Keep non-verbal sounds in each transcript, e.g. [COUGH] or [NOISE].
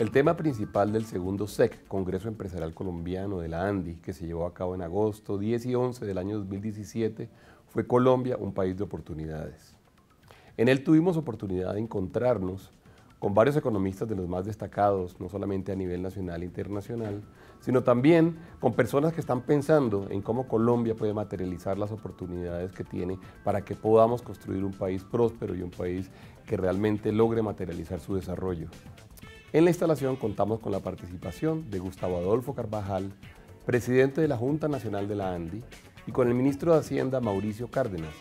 El tema principal del segundo SEC, Congreso Empresarial Colombiano de la ANDI, que se llevó a cabo en agosto 10 y 11 del año 2017, fue Colombia, un país de oportunidades. En él tuvimos oportunidad de encontrarnos con varios economistas de los más destacados, no solamente a nivel nacional e internacional, sino también con personas que están pensando en cómo Colombia puede materializar las oportunidades que tiene para que podamos construir un país próspero y un país que realmente logre materializar su desarrollo. En la instalación contamos con la participación de Gustavo Adolfo Carvajal, presidente de la Junta Nacional de la ANDI, y con el ministro de Hacienda Mauricio Cárdenas,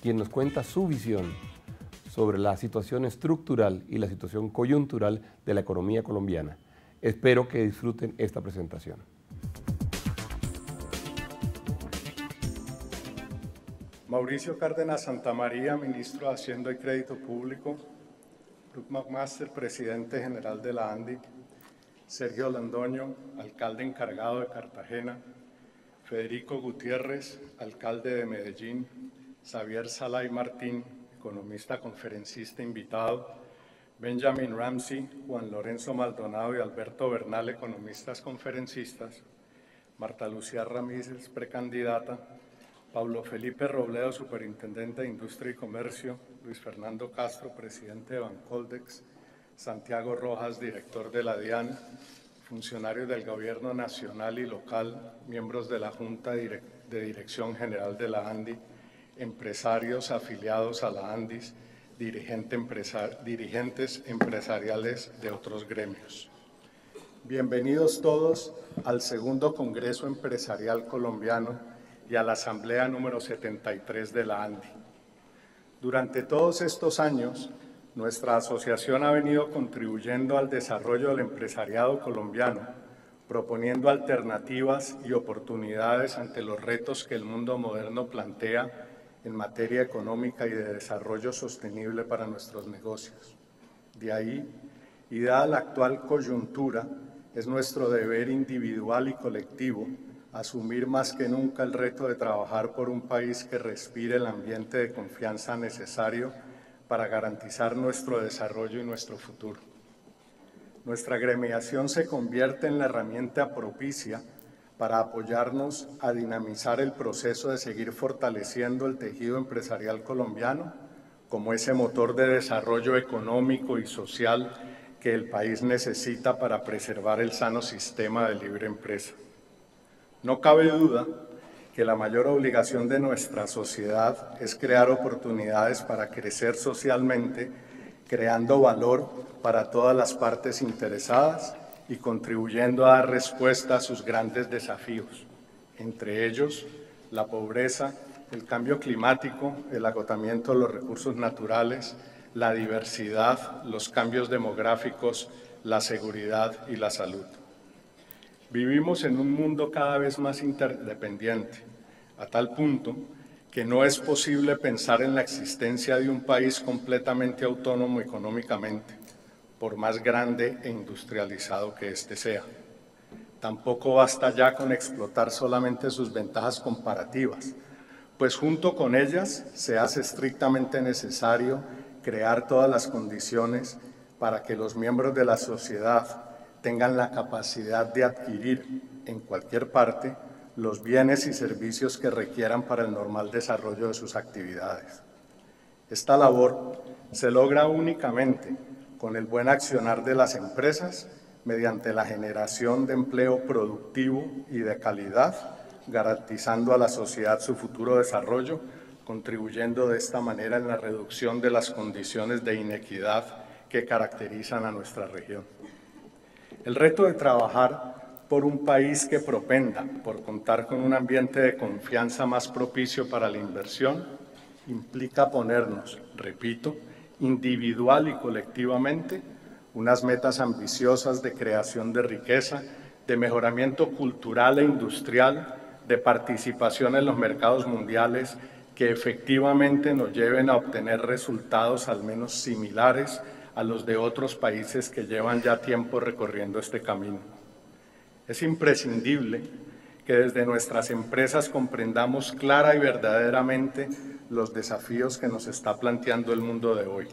quien nos cuenta su visión sobre la situación estructural y la situación coyuntural de la economía colombiana. Espero que disfruten esta presentación. Mauricio Cárdenas Santamaría, ministro de Hacienda y Crédito Público, Luke McMaster, presidente general de la ANDI, Sergio Landoño, alcalde encargado de Cartagena, Federico Gutiérrez, alcalde de Medellín, Xavier Salay Martín, economista conferencista invitado, Benjamin Ramsey, Juan Lorenzo Maldonado y Alberto Bernal, economistas conferencistas, Marta Lucía Ramírez, precandidata, Pablo Felipe Robledo, superintendente de Industria y Comercio, Luis Fernando Castro, presidente de Bancoldex, Santiago Rojas, director de la DIAN, funcionarios del Gobierno Nacional y local, miembros de la Junta de Dirección General de la ANDI, empresarios afiliados a la ANDIS, dirigentes empresariales de otros gremios. Bienvenidos todos al segundo Congreso Empresarial Colombiano y a la Asamblea número 73 de la ANDI. Durante todos estos años, nuestra asociación ha venido contribuyendo al desarrollo del empresariado colombiano, proponiendo alternativas y oportunidades ante los retos que el mundo moderno plantea en materia económica y de desarrollo sostenible para nuestros negocios. De ahí, y dada la actual coyuntura, es nuestro deber individual y colectivo asumir más que nunca el reto de trabajar por un país que respire el ambiente de confianza necesario para garantizar nuestro desarrollo y nuestro futuro. Nuestra gremiación se convierte en la herramienta propicia para apoyarnos a dinamizar el proceso de seguir fortaleciendo el tejido empresarial colombiano como ese motor de desarrollo económico y social que el país necesita para preservar el sano sistema de libre empresa. No cabe duda que la mayor obligación de nuestra sociedad es crear oportunidades para crecer socialmente, creando valor para todas las partes interesadas y contribuyendo a dar respuesta a sus grandes desafíos, entre ellos la pobreza, el cambio climático, el agotamiento de los recursos naturales, la diversidad, los cambios demográficos, la seguridad y la salud. Vivimos en un mundo cada vez más interdependiente, a tal punto que no es posible pensar en la existencia de un país completamente autónomo económicamente, por más grande e industrializado que éste sea. Tampoco basta ya con explotar solamente sus ventajas comparativas, pues junto con ellas se hace estrictamente necesario crear todas las condiciones para que los miembros de la sociedad tengan la capacidad de adquirir en cualquier parte los bienes y servicios que requieran para el normal desarrollo de sus actividades. Esta labor se logra únicamente con el buen accionar de las empresas mediante la generación de empleo productivo y de calidad, garantizando a la sociedad su futuro desarrollo, contribuyendo de esta manera en la reducción de las condiciones de inequidad que caracterizan a nuestra región. El reto de trabajar por un país que propenda por contar con un ambiente de confianza más propicio para la inversión implica ponernos, repito, individual y colectivamente, unas metas ambiciosas de creación de riqueza, de mejoramiento cultural e industrial, de participación en los mercados mundiales que efectivamente nos lleven a obtener resultados al menos similares a los de otros países que llevan ya tiempo recorriendo este camino. Es imprescindible que desde nuestras empresas comprendamos clara y verdaderamente los desafíos que nos está planteando el mundo de hoy,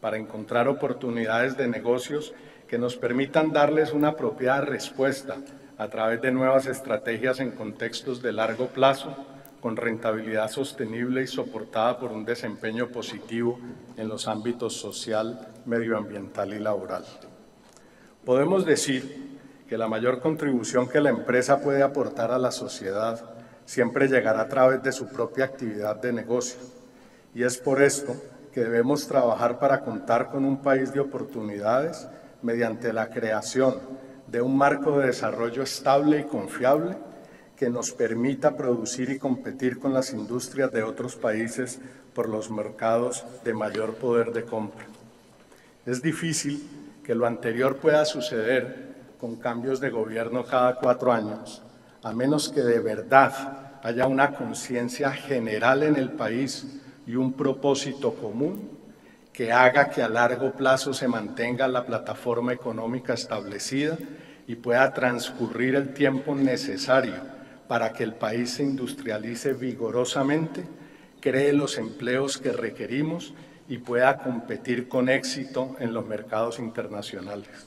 para encontrar oportunidades de negocios que nos permitan darles una apropiada respuesta a través de nuevas estrategias en contextos de largo plazo, con rentabilidad sostenible y soportada por un desempeño positivo en los ámbitos social, medioambiental y laboral. Podemos decir que la mayor contribución que la empresa puede aportar a la sociedad siempre llegará a través de su propia actividad de negocio. Y es por esto que debemos trabajar para contar con un país de oportunidades mediante la creación de un marco de desarrollo estable y confiable que nos permita producir y competir con las industrias de otros países por los mercados de mayor poder de compra. Es difícil que lo anterior pueda suceder con cambios de gobierno cada cuatro años, a menos que de verdad haya una conciencia general en el país y un propósito común que haga que a largo plazo se mantenga la plataforma económica establecida y pueda transcurrir el tiempo necesario para que el país se industrialice vigorosamente, cree los empleos que requerimos y pueda competir con éxito en los mercados internacionales.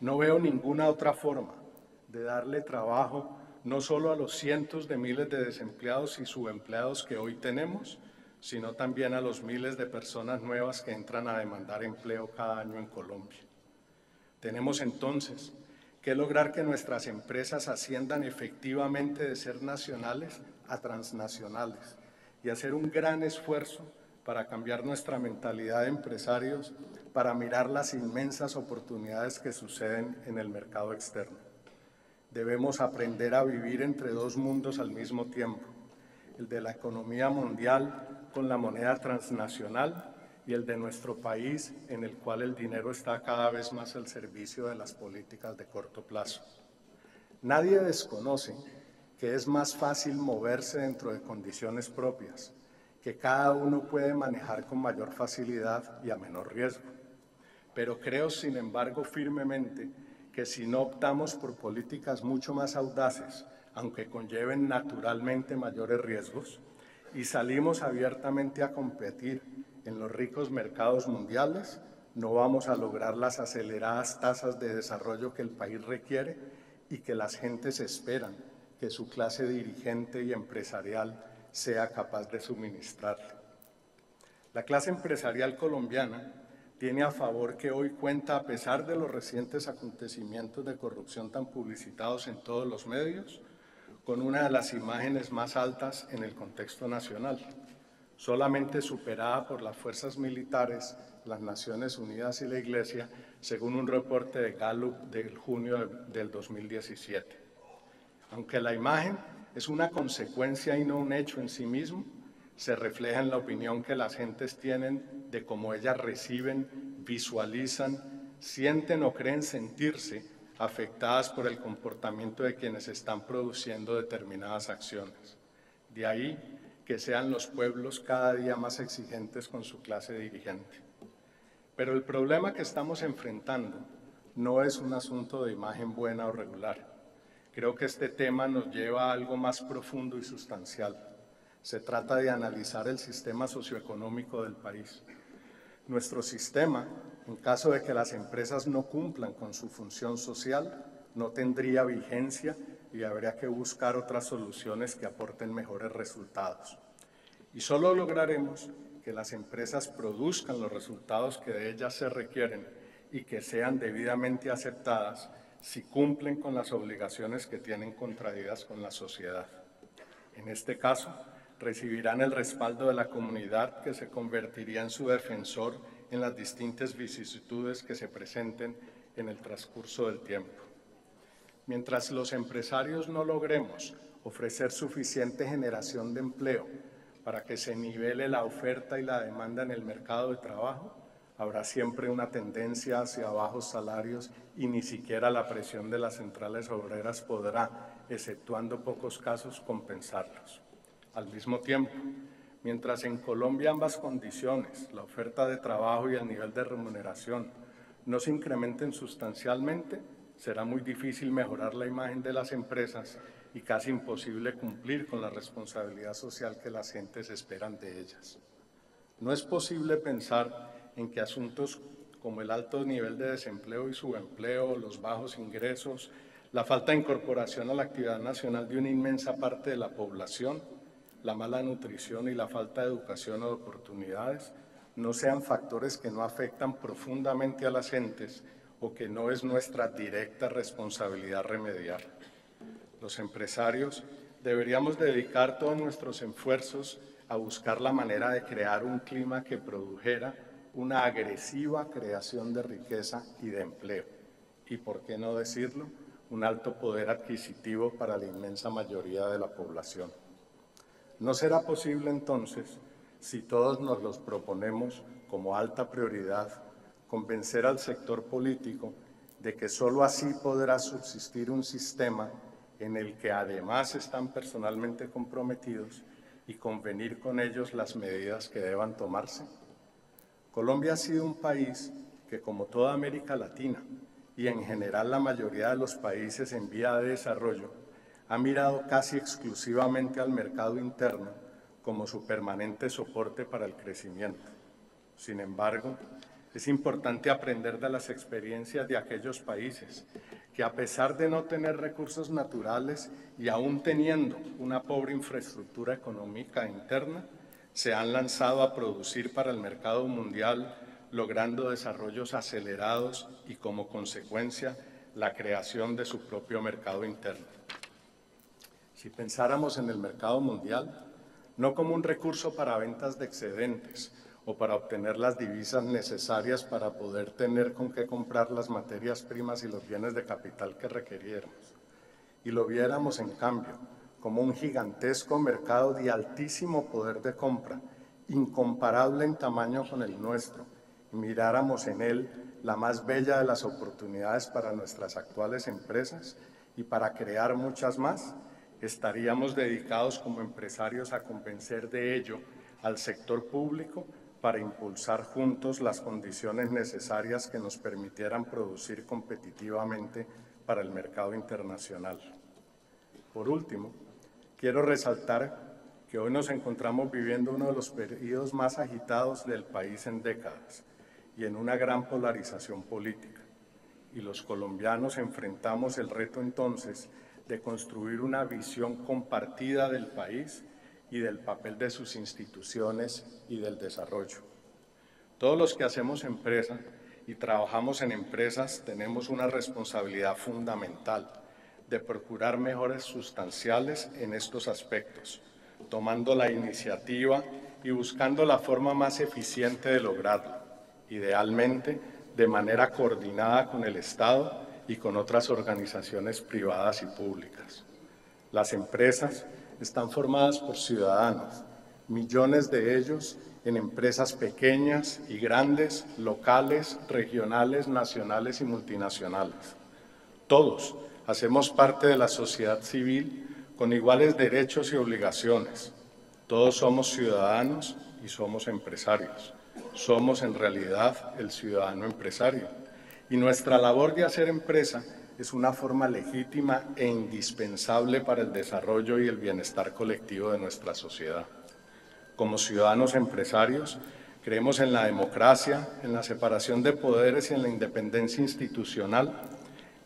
No veo ninguna otra forma de darle trabajo no solo a los cientos de miles de desempleados y subempleados que hoy tenemos, sino también a los miles de personas nuevas que entran a demandar empleo cada año en Colombia. Tenemos entonces que lograr que nuestras empresas asciendan efectivamente de ser nacionales a transnacionales y hacer un gran esfuerzo para cambiar nuestra mentalidad de empresarios, para mirar las inmensas oportunidades que suceden en el mercado externo. Debemos aprender a vivir entre dos mundos al mismo tiempo, el de la economía mundial con la moneda transnacional y el de nuestro país, en el cual el dinero está cada vez más al servicio de las políticas de corto plazo. Nadie desconoce que es más fácil moverse dentro de condiciones propias, que cada uno puede manejar con mayor facilidad y a menor riesgo. Pero creo, sin embargo, firmemente que si no optamos por políticas mucho más audaces, aunque conlleven naturalmente mayores riesgos, y salimos abiertamente a competir en los ricos mercados mundiales, no vamos a lograr las aceleradas tasas de desarrollo que el país requiere y que las gentes esperan que su clase dirigente y empresarial sea capaz de suministrar. La clase empresarial colombiana tiene a favor que hoy cuenta, a pesar de los recientes acontecimientos de corrupción tan publicitados en todos los medios, con una de las imágenes más altas en el contexto nacional solamente superada por las fuerzas militares, las Naciones Unidas y la Iglesia, según un reporte de Gallup del junio del 2017. Aunque la imagen es una consecuencia y no un hecho en sí mismo, se refleja en la opinión que las gentes tienen de cómo ellas reciben, visualizan, sienten o creen sentirse afectadas por el comportamiento de quienes están produciendo determinadas acciones. De ahí que sean los pueblos cada día más exigentes con su clase dirigente. Pero el problema que estamos enfrentando no es un asunto de imagen buena o regular. Creo que este tema nos lleva a algo más profundo y sustancial. Se trata de analizar el sistema socioeconómico del país. Nuestro sistema, en caso de que las empresas no cumplan con su función social, no tendría vigencia y habría que buscar otras soluciones que aporten mejores resultados. Y solo lograremos que las empresas produzcan los resultados que de ellas se requieren y que sean debidamente aceptadas si cumplen con las obligaciones que tienen contraídas con la sociedad. En este caso, recibirán el respaldo de la comunidad que se convertiría en su defensor en las distintas vicisitudes que se presenten en el transcurso del tiempo. Mientras los empresarios no logremos ofrecer suficiente generación de empleo para que se nivele la oferta y la demanda en el mercado de trabajo, habrá siempre una tendencia hacia bajos salarios y ni siquiera la presión de las centrales obreras podrá, exceptuando pocos casos, compensarlos. Al mismo tiempo, mientras en Colombia ambas condiciones, la oferta de trabajo y el nivel de remuneración, no se incrementen sustancialmente, será muy difícil mejorar la imagen de las empresas y casi imposible cumplir con la responsabilidad social que las gentes esperan de ellas. No es posible pensar en que asuntos como el alto nivel de desempleo y subempleo, los bajos ingresos, la falta de incorporación a la actividad nacional de una inmensa parte de la población, la mala nutrición y la falta de educación o de oportunidades, no sean factores que no afectan profundamente a las gentes o que no es nuestra directa responsabilidad remediar. Los empresarios deberíamos dedicar todos nuestros esfuerzos a buscar la manera de crear un clima que produjera una agresiva creación de riqueza y de empleo. Y por qué no decirlo, un alto poder adquisitivo para la inmensa mayoría de la población. No será posible entonces, si todos nos los proponemos como alta prioridad, convencer al sector político de que sólo así podrá subsistir un sistema en el que además están personalmente comprometidos y convenir con ellos las medidas que deban tomarse. Colombia ha sido un país que, como toda América Latina y en general la mayoría de los países en vía de desarrollo, ha mirado casi exclusivamente al mercado interno como su permanente soporte para el crecimiento. Sin embargo, es importante aprender de las experiencias de aquellos países que a pesar de no tener recursos naturales y aún teniendo una pobre infraestructura económica interna, se han lanzado a producir para el mercado mundial, logrando desarrollos acelerados y como consecuencia la creación de su propio mercado interno. Si pensáramos en el mercado mundial, no como un recurso para ventas de excedentes, o para obtener las divisas necesarias para poder tener con qué comprar las materias primas y los bienes de capital que requeriéramos. Y lo viéramos, en cambio, como un gigantesco mercado de altísimo poder de compra, incomparable en tamaño con el nuestro, y miráramos en él la más bella de las oportunidades para nuestras actuales empresas y para crear muchas más, estaríamos dedicados como empresarios a convencer de ello al sector público para impulsar juntos las condiciones necesarias que nos permitieran producir competitivamente para el mercado internacional. Por último, quiero resaltar que hoy nos encontramos viviendo uno de los periodos más agitados del país en décadas y en una gran polarización política. Y los colombianos enfrentamos el reto entonces de construir una visión compartida del país y del papel de sus instituciones y del desarrollo. Todos los que hacemos empresa y trabajamos en empresas tenemos una responsabilidad fundamental de procurar mejores sustanciales en estos aspectos, tomando la iniciativa y buscando la forma más eficiente de lograrlo, idealmente de manera coordinada con el Estado y con otras organizaciones privadas y públicas. Las empresas están formadas por ciudadanos, millones de ellos en empresas pequeñas y grandes, locales, regionales, nacionales y multinacionales. Todos hacemos parte de la sociedad civil con iguales derechos y obligaciones. Todos somos ciudadanos y somos empresarios. Somos en realidad el ciudadano empresario. Y nuestra labor de hacer empresa es una forma legítima e indispensable para el desarrollo y el bienestar colectivo de nuestra sociedad. Como ciudadanos empresarios, creemos en la democracia, en la separación de poderes y en la independencia institucional,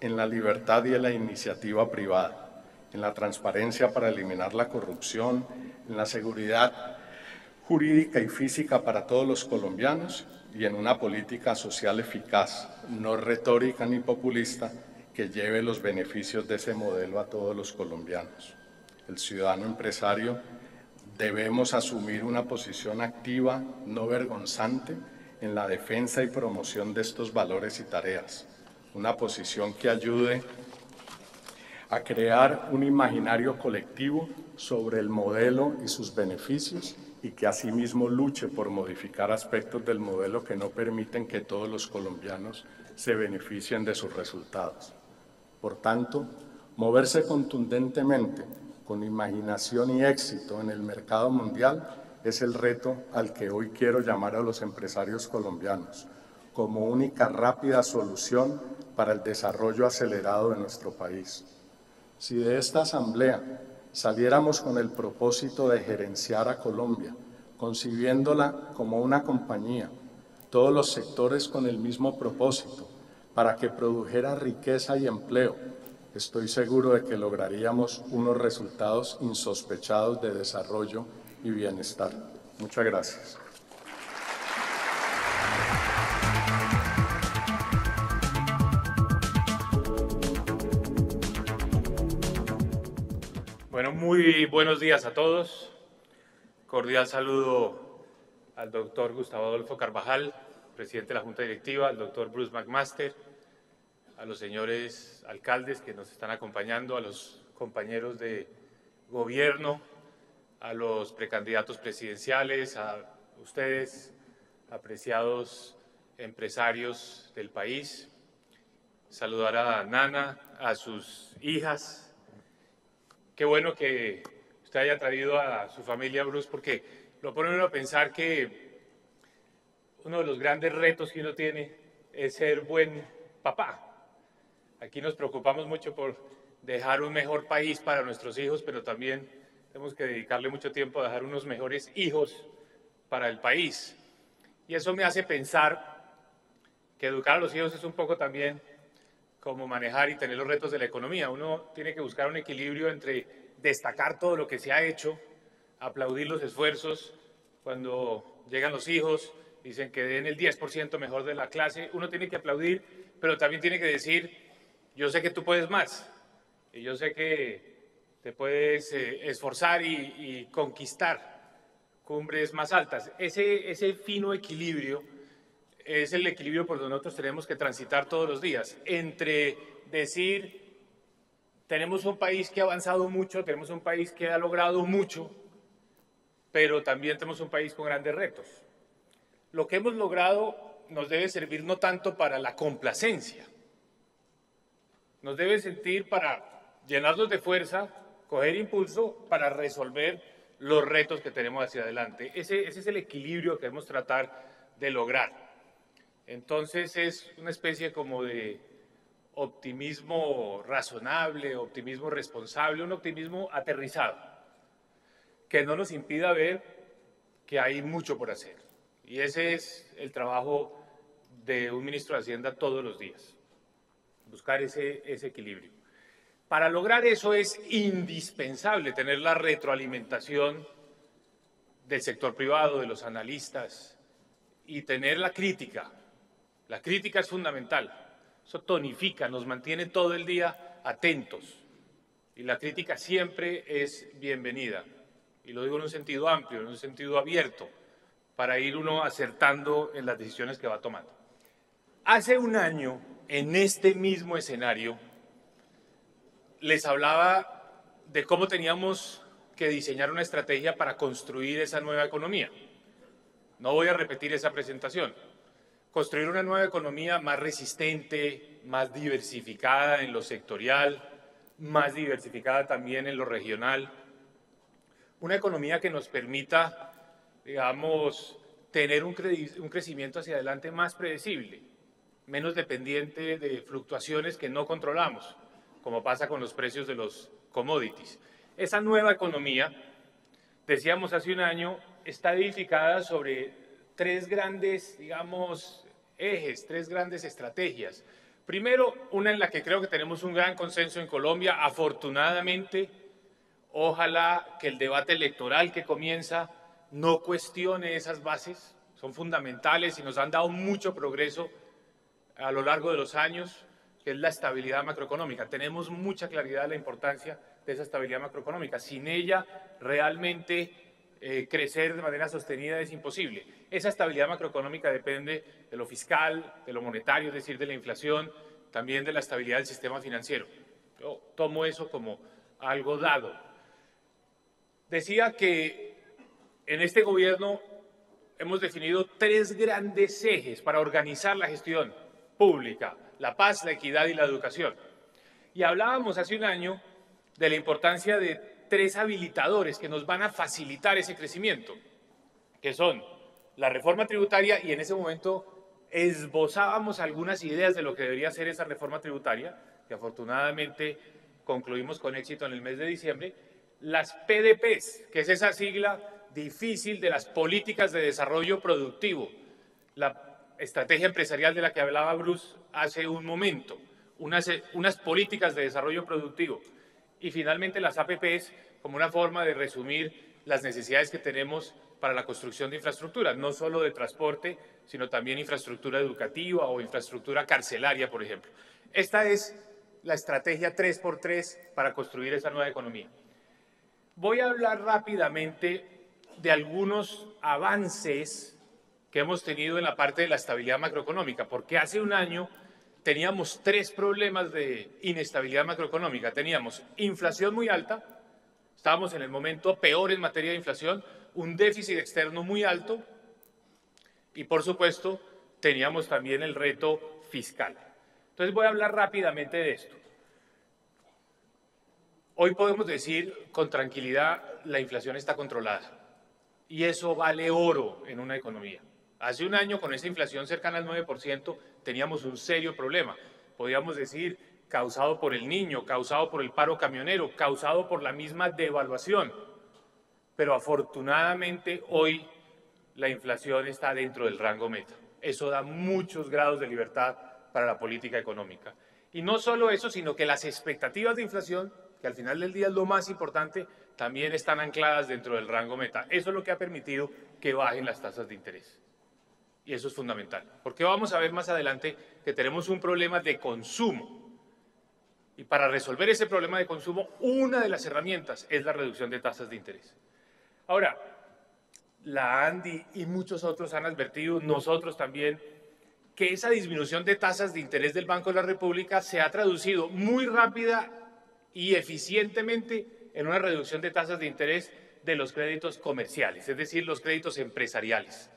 en la libertad y en la iniciativa privada, en la transparencia para eliminar la corrupción, en la seguridad jurídica y física para todos los colombianos y en una política social eficaz, no retórica ni populista, que lleve los beneficios de ese modelo a todos los colombianos. El ciudadano empresario debemos asumir una posición activa, no vergonzante, en la defensa y promoción de estos valores y tareas. Una posición que ayude a crear un imaginario colectivo sobre el modelo y sus beneficios y que asimismo luche por modificar aspectos del modelo que no permiten que todos los colombianos se beneficien de sus resultados. Por tanto, moverse contundentemente, con imaginación y éxito en el mercado mundial es el reto al que hoy quiero llamar a los empresarios colombianos como única rápida solución para el desarrollo acelerado de nuestro país. Si de esta asamblea saliéramos con el propósito de gerenciar a Colombia, concibiéndola como una compañía, todos los sectores con el mismo propósito, para que produjera riqueza y empleo, estoy seguro de que lograríamos unos resultados insospechados de desarrollo y bienestar. Muchas gracias. Bueno, muy buenos días a todos. Cordial saludo al doctor Gustavo Adolfo Carvajal, presidente de la Junta Directiva, al doctor Bruce McMaster, a los señores alcaldes que nos están acompañando, a los compañeros de gobierno, a los precandidatos presidenciales, a ustedes, apreciados empresarios del país. Saludar a Nana, a sus hijas. Qué bueno que usted haya traído a su familia, Bruce, porque lo pone uno a pensar que uno de los grandes retos que uno tiene es ser buen papá. Aquí nos preocupamos mucho por dejar un mejor país para nuestros hijos, pero también tenemos que dedicarle mucho tiempo a dejar unos mejores hijos para el país. Y eso me hace pensar que educar a los hijos es un poco también como manejar y tener los retos de la economía. Uno tiene que buscar un equilibrio entre destacar todo lo que se ha hecho, aplaudir los esfuerzos cuando llegan los hijos, dicen que den el 10% mejor de la clase, uno tiene que aplaudir, pero también tiene que decir yo sé que tú puedes más y yo sé que te puedes eh, esforzar y, conquistar cumbres más altas. Ese, ese fino equilibrio es el equilibrio por donde nosotros tenemos que transitar todos los días, entre decir, tenemos un país que ha avanzado mucho, tenemos un país que ha logrado mucho, pero también tenemos un país con grandes retos. Lo que hemos logrado nos debe servir no tanto para la complacencia, nos debe sentir para llenarnos de fuerza, coger impulso para resolver los retos que tenemos hacia adelante. Ese, ese es el equilibrio que debemos tratar de lograr. Entonces es una especie como de optimismo razonable, optimismo responsable, un optimismo aterrizado, que no nos impida ver que hay mucho por hacer. Y ese es el trabajo de un ministro de Hacienda todos los días buscar ese, equilibrio. Para lograr eso es indispensable tener la retroalimentación del sector privado, de los analistas, y tener la crítica. La crítica es fundamental. Eso tonifica, nos mantiene todo el día atentos. Y la crítica siempre es bienvenida. Y lo digo en un sentido amplio, en un sentido abierto, para ir uno acertando en las decisiones que va tomando. Hace un año en este mismo escenario, les hablaba de cómo teníamos que diseñar una estrategia para construir esa nueva economía. No voy a repetir esa presentación. Construir una nueva economía más resistente, más diversificada en lo sectorial, más diversificada también en lo regional. Una economía que nos permita, digamos, tener un, crecimiento hacia adelante más predecible menos dependiente de fluctuaciones que no controlamos, como pasa con los precios de los commodities. Esa nueva economía, decíamos hace un año, está edificada sobre tres grandes, digamos, ejes, tres grandes estrategias. Primero, una en la que creo que tenemos un gran consenso en Colombia, afortunadamente, ojalá que el debate electoral que comienza no cuestione esas bases, son fundamentales y nos han dado mucho progreso a lo largo de los años, que es la estabilidad macroeconómica. Tenemos mucha claridad de la importancia de esa estabilidad macroeconómica. Sin ella, realmente eh, crecer de manera sostenida es imposible. Esa estabilidad macroeconómica depende de lo fiscal, de lo monetario, es decir, de la inflación, también de la estabilidad del sistema financiero. Yo tomo eso como algo dado. Decía que en este gobierno hemos definido tres grandes ejes para organizar la gestión pública, la paz, la equidad y la educación. Y hablábamos hace un año de la importancia de tres habilitadores que nos van a facilitar ese crecimiento, que son la reforma tributaria y en ese momento esbozábamos algunas ideas de lo que debería ser esa reforma tributaria, que afortunadamente concluimos con éxito en el mes de diciembre, las PDPs, que es esa sigla difícil de las políticas de desarrollo productivo, la estrategia empresarial de la que hablaba Bruce hace un momento, unas, unas políticas de desarrollo productivo y finalmente las APPs como una forma de resumir las necesidades que tenemos para la construcción de infraestructura, no solo de transporte, sino también infraestructura educativa o infraestructura carcelaria, por ejemplo. Esta es la estrategia 3x3 para construir esa nueva economía. Voy a hablar rápidamente de algunos avances que hemos tenido en la parte de la estabilidad macroeconómica, porque hace un año teníamos tres problemas de inestabilidad macroeconómica. Teníamos inflación muy alta, estábamos en el momento peor en materia de inflación, un déficit externo muy alto y, por supuesto, teníamos también el reto fiscal. Entonces voy a hablar rápidamente de esto. Hoy podemos decir con tranquilidad la inflación está controlada y eso vale oro en una economía. Hace un año con esa inflación cercana al 9% teníamos un serio problema. Podríamos decir causado por el niño, causado por el paro camionero, causado por la misma devaluación. Pero afortunadamente hoy la inflación está dentro del rango meta. Eso da muchos grados de libertad para la política económica. Y no solo eso, sino que las expectativas de inflación que al final del día es lo más importante, también están ancladas dentro del rango meta. Eso es lo que ha permitido que bajen las tasas de interés. Y eso es fundamental, porque vamos a ver más adelante que tenemos un problema de consumo. Y para resolver ese problema de consumo, una de las herramientas es la reducción de tasas de interés. Ahora, la ANDI y muchos otros han advertido, nosotros también, que esa disminución de tasas de interés del Banco de la República se ha traducido muy rápida y eficientemente en una reducción de tasas de interés de los créditos comerciales, es decir, los créditos empresariales.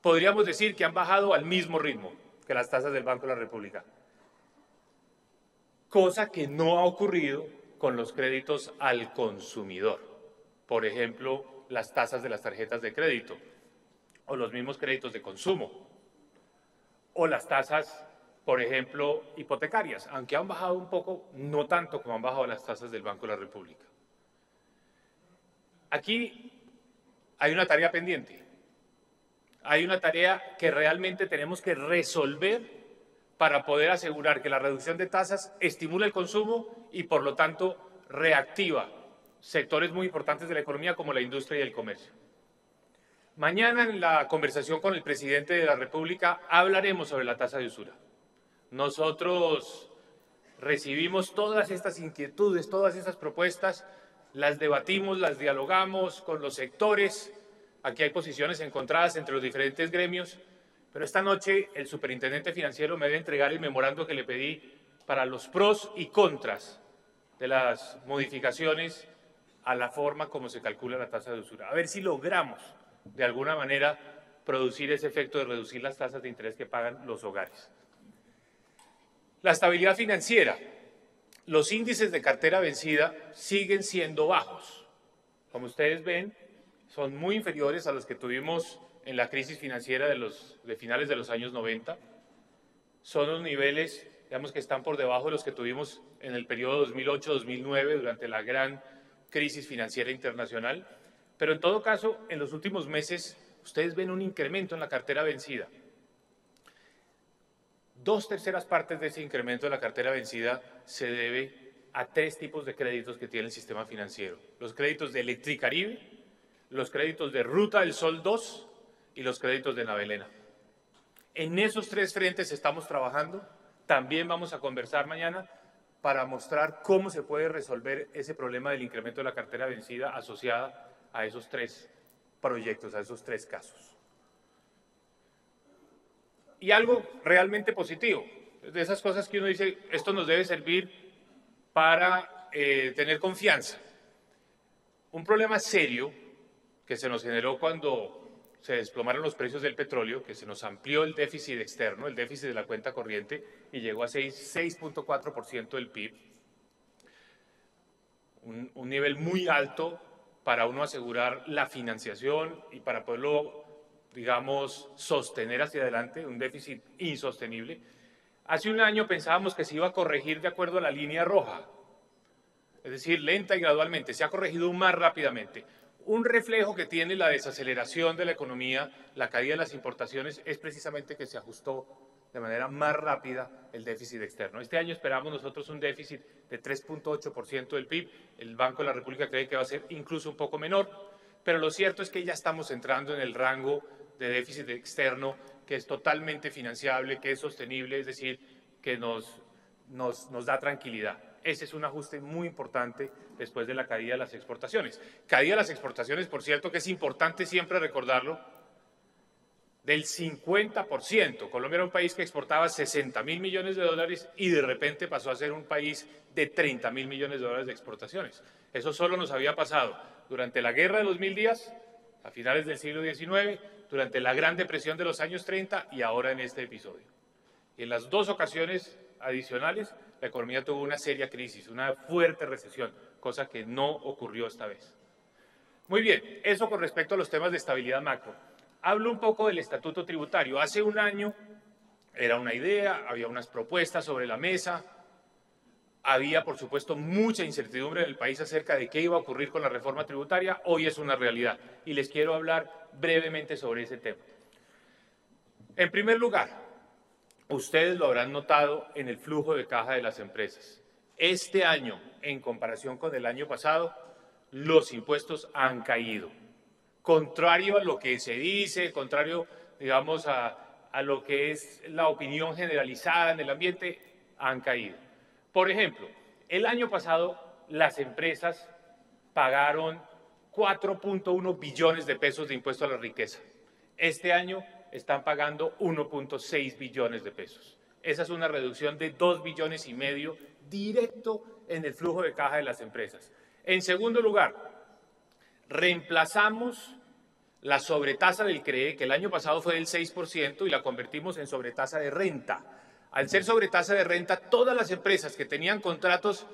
Podríamos decir que han bajado al mismo ritmo que las tasas del Banco de la República, cosa que no ha ocurrido con los créditos al consumidor. Por ejemplo, las tasas de las tarjetas de crédito o los mismos créditos de consumo o las tasas por ejemplo, hipotecarias, aunque han bajado un poco, no tanto como han bajado las tasas del Banco de la República. Aquí hay una tarea pendiente. Hay una tarea que realmente tenemos que resolver para poder asegurar que la reducción de tasas estimula el consumo y, por lo tanto, reactiva sectores muy importantes de la economía como la industria y el comercio. Mañana en la conversación con el presidente de la República hablaremos sobre la tasa de usura. Nosotros recibimos todas estas inquietudes, todas estas propuestas, las debatimos, las dialogamos con los sectores. Aquí hay posiciones encontradas entre los diferentes gremios, pero esta noche el superintendente financiero me debe entregar el memorando que le pedí para los pros y contras de las modificaciones a la forma como se calcula la tasa de usura. A ver si logramos de alguna manera producir ese efecto de reducir las tasas de interés que pagan los hogares. La estabilidad financiera. Los índices de cartera vencida siguen siendo bajos. Como ustedes ven, son muy inferiores a los que tuvimos en la crisis financiera de, los, finales de los años 90. Son los niveles, digamos que están por debajo de los que tuvimos en el periodo 2008-2009 durante la gran crisis financiera internacional. Pero en todo caso, en los últimos meses, ustedes ven un incremento en la cartera vencida. Dos terceras partes de ese incremento de la cartera vencida se debe a tres tipos de créditos que tiene el sistema financiero. Los créditos de Electricaribe, los créditos de Ruta del Sol 2 y los créditos de Navelena. En esos tres frentes estamos trabajando. También vamos a conversar mañana para mostrar cómo se puede resolver ese problema del incremento de la cartera vencida asociada a esos tres proyectos, a esos tres casos y algo realmente positivo. De esas cosas que uno dice, esto nos debe servir para eh, tener confianza. Un problema serio que se nos generó cuando se desplomaron los precios del petróleo, que se nos amplió el déficit externo, el déficit de la cuenta corriente, y llegó a 6.4% del PIB, un, un nivel muy alto para uno asegurar la financiación y para poderlo digamos, sostener hacia adelante, un déficit insostenible. Hace un año pensábamos que se iba a corregir de acuerdo a la línea roja, es decir, lenta y gradualmente. Se ha corregido más rápidamente. un reflejo que tiene la desaceleración de la economía, la caída de las importaciones, es precisamente que se ajustó de manera más rápida el déficit externo. Este año esperamos nosotros un déficit de 3.8% del PIB. El Banco de la República cree que va a ser incluso un poco menor, pero lo cierto es que ya estamos entrando en el rango de déficit externo que es totalmente financiable, que es sostenible, es decir, que nos, nos, nos da tranquilidad. Ese es un ajuste muy importante después de la caída de las exportaciones. Caída de las exportaciones, por cierto, que es importante siempre recordarlo, del 50%. Colombia era un país que exportaba 60 mil millones de dólares y de repente pasó a ser un país de 30 mil millones de dólares de exportaciones. Eso solo nos había pasado durante la guerra de los mil días, a finales del siglo XIX, durante la Gran Depresión de los años 30 y ahora en este episodio. En las dos ocasiones adicionales, la economía tuvo una seria crisis, una fuerte recesión, cosa que no ocurrió esta vez. Muy bien, eso con respecto a los temas de estabilidad macro. Hablo un poco del estatuto tributario. Hace un año era una idea, había unas propuestas sobre la mesa, había, por supuesto, mucha incertidumbre en el país acerca de qué iba a ocurrir con la reforma tributaria. Hoy es una realidad y les quiero hablar brevemente sobre ese tema. En primer lugar, ustedes lo habrán notado en el flujo de caja de las empresas. Este año, en comparación con el año pasado, los impuestos han caído contrario a lo que se dice, contrario, digamos, a, lo que es la opinión generalizada en el ambiente, han caído. Por ejemplo, el año pasado las empresas pagaron 4.1 billones de pesos de impuesto a la riqueza. Este año están pagando 1.6 billones de pesos. Esa es una reducción de 2 billones y medio directo en el flujo de caja de las empresas. En segundo lugar, reemplazamos la sobretasa del CREE, que el año pasado fue del 6%, y la convertimos en sobretasa de renta. Al ser sobretasa de renta, todas las empresas que tenían contratos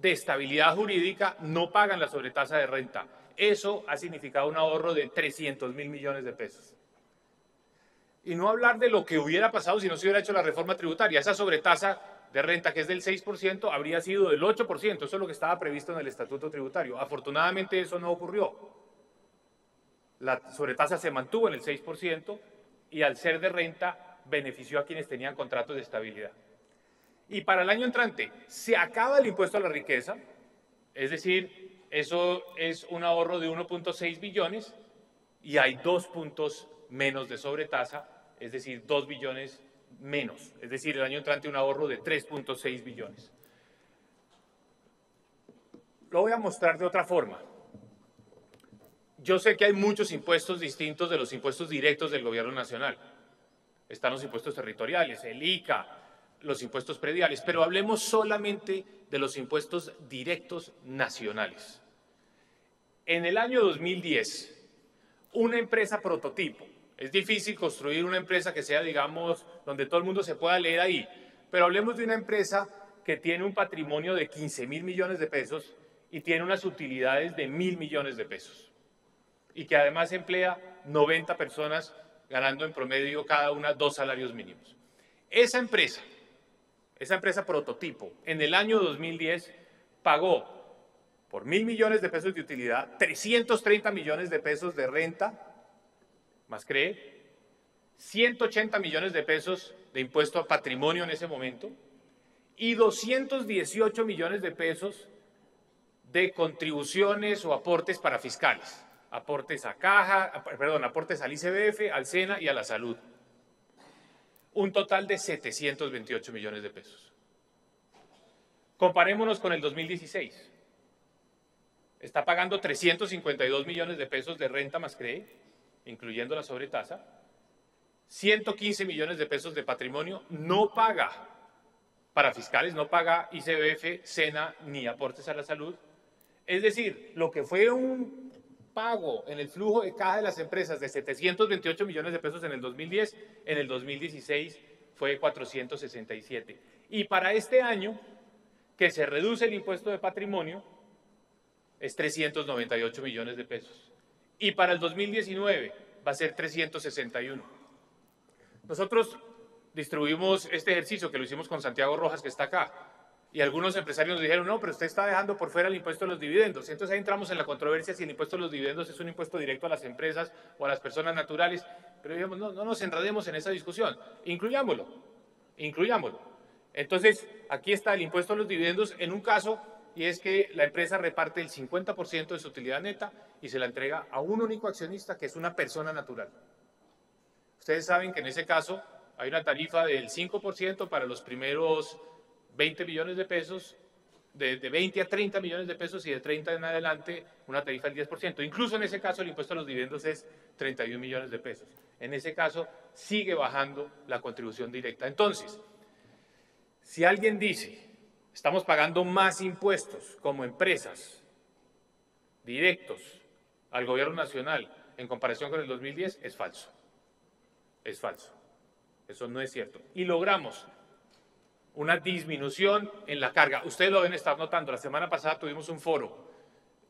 de estabilidad jurídica no pagan la sobretasa de renta. Eso ha significado un ahorro de 300 mil millones de pesos. Y no hablar de lo que hubiera pasado si no se hubiera hecho la reforma tributaria. Esa sobretasa de renta, que es del 6%, habría sido del 8%. Eso es lo que estaba previsto en el Estatuto Tributario. Afortunadamente eso no ocurrió la sobretasa se mantuvo en el 6% y al ser de renta benefició a quienes tenían contratos de estabilidad. Y para el año entrante se acaba el impuesto a la riqueza, es decir, eso es un ahorro de 1.6 billones y hay dos puntos menos de sobretasa, es decir, 2 billones menos, es decir, el año entrante un ahorro de 3.6 billones. Lo voy a mostrar de otra forma. Yo sé que hay muchos impuestos distintos de los impuestos directos del gobierno nacional. Están los impuestos territoriales, el ICA, los impuestos prediales, pero hablemos solamente de los impuestos directos nacionales. En el año 2010, una empresa prototipo, es difícil construir una empresa que sea, digamos, donde todo el mundo se pueda leer ahí, pero hablemos de una empresa que tiene un patrimonio de 15 mil millones de pesos y tiene unas utilidades de mil millones de pesos y que además emplea 90 personas ganando en promedio cada una dos salarios mínimos. Esa empresa, esa empresa prototipo, en el año 2010 pagó por mil millones de pesos de utilidad, 330 millones de pesos de renta, más cree, 180 millones de pesos de impuesto a patrimonio en ese momento y 218 millones de pesos de contribuciones o aportes para fiscales aportes a Caja, perdón, aportes al ICBF, al SENA y a la salud. Un total de 728 millones de pesos. Comparémonos con el 2016. Está pagando 352 millones de pesos de renta más CRE, incluyendo la sobretasa. 115 millones de pesos de patrimonio no paga para fiscales, no paga ICBF, SENA ni aportes a la salud. Es decir, lo que fue un pago en el flujo de caja de las empresas de 728 millones de pesos en el 2010, en el 2016 fue 467. Y para este año, que se reduce el impuesto de patrimonio, es 398 millones de pesos. Y para el 2019 va a ser 361. Nosotros distribuimos este ejercicio que lo hicimos con Santiago Rojas, que está acá. Y algunos empresarios nos dijeron, no, pero usted está dejando por fuera el impuesto de los dividendos. Entonces ahí entramos en la controversia si el impuesto de los dividendos es un impuesto directo a las empresas o a las personas naturales. Pero digamos, no, no nos enredemos en esa discusión. Incluyámoslo, incluyámoslo. Entonces, aquí está el impuesto a los dividendos en un caso y es que la empresa reparte el 50% de su utilidad neta y se la entrega a un único accionista que es una persona natural. Ustedes saben que en ese caso hay una tarifa del 5% para los primeros 20 millones de pesos, de, 20 a 30 millones de pesos y de 30 en adelante una tarifa del 10%. Incluso en ese caso el impuesto a los dividendos es 31 millones de pesos. En ese caso sigue bajando la contribución directa. Entonces, si alguien dice, estamos pagando más impuestos como empresas directos al gobierno nacional en comparación con el 2010, es falso. Es falso. Eso no es cierto. Y logramos una disminución en la carga. Ustedes lo deben estar notando. La semana pasada tuvimos un foro